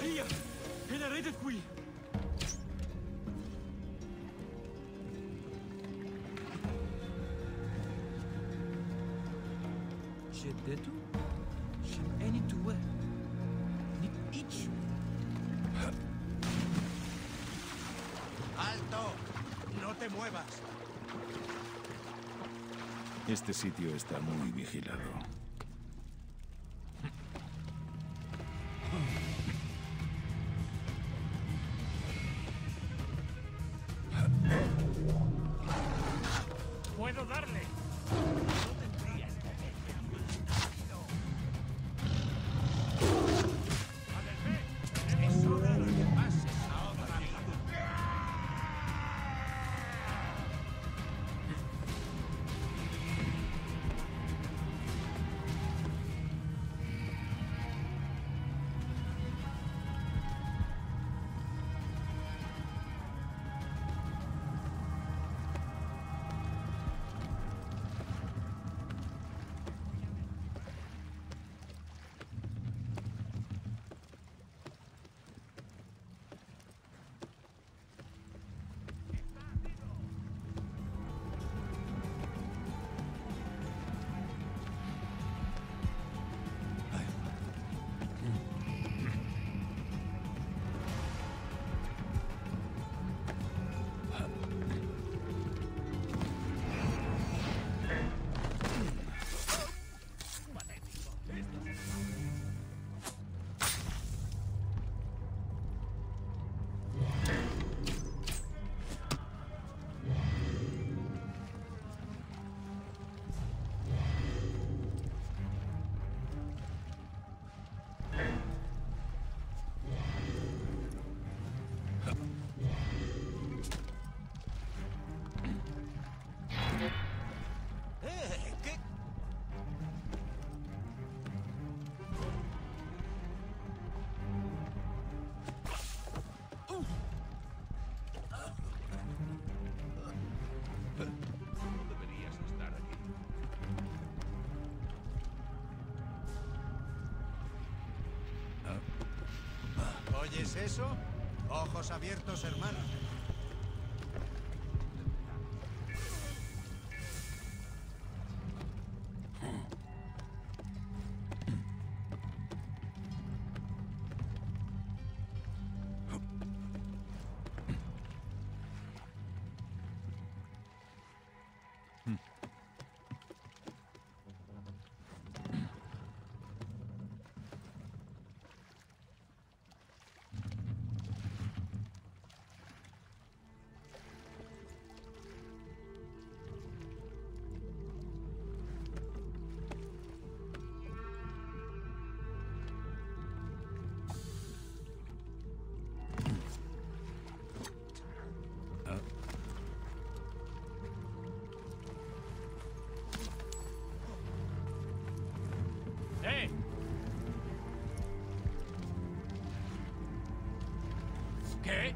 wieder hier! Jeder redet qui! Ședetul? ¡Alto! ¡No te muevas! Este sitio está muy vigilado. Clearly. Eso? Ojos abiertos, hermano. okay?